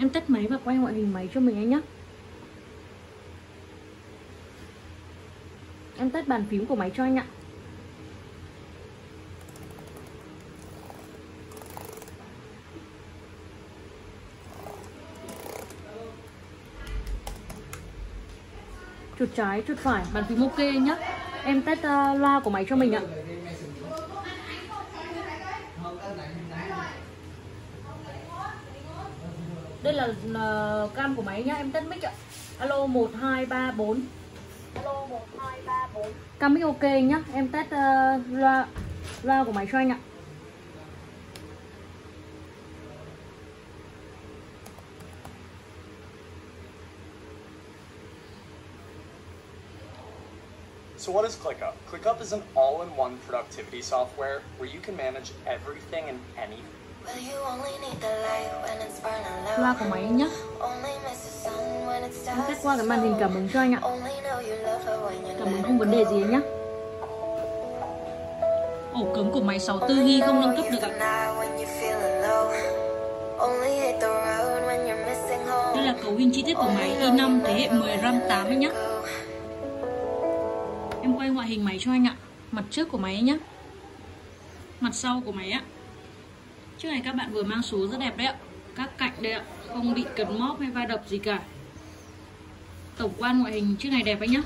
Em test máy và quay ngoại hình máy cho mình anh nhé Em test bàn phím của máy cho anh ạ. Chuột trái, chuột phải, bàn phím ok nhá. Nhé Em test uh, ờ, loa của máy cho mình ạ. Đây là uh, cam của máy nhá, em test mic ạ Alo 1234 Alo 1234 Cam mic ok nhá, em test uh, loa, loa của máy cho anh ạ So what is ClickUp? ClickUp is an all-in-one productivity software where you can manage everything and anything. Loa của máy nhé Em test qua cái màn hình cảm ứng cho anh ạ. Cảm ứng không vấn đề gì nhé. Ổ cứng của máy 64 ghi không nâng cấp được ạ. Đây là cấu hình chi tiết của máy i5 thế hệ 10 RAM 8 ấy nhé Em quay ngoại hình máy cho anh ạ. Mặt trước của máy nhé. Mặt sau của máy ạ. Chiếc này các bạn vừa mang số rất đẹp đấy ạ. Các cạnh đây ạ, Không bị cật móp hay va đập gì cả. Tổng quan ngoại hình chiếc này đẹp anh nhá.